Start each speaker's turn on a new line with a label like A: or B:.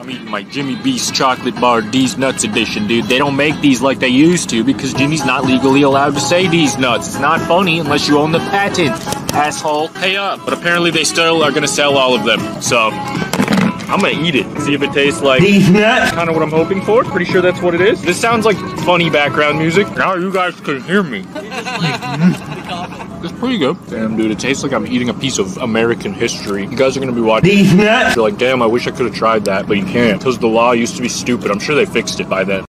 A: I'm eating my Jimmy Beast chocolate bar Deez Nuts edition, dude. They don't make these like they used to because Jimmy's not legally allowed to say Deez Nuts. It's not funny unless you own the patent, asshole. Pay up. Uh, but apparently they still are gonna sell all of them. So I'm gonna eat it. See if it tastes like
B: These nuts.
A: kind of what I'm hoping for. Pretty sure that's what it is. This sounds like funny background music. Now you guys can hear me. It's pretty good. Damn, dude, it tastes like I'm eating a piece of American history. You guys are gonna be watching.
B: These nuts.
A: You're like, damn, I wish I could have tried that, but you can't because the law used to be stupid. I'm sure they fixed it by then.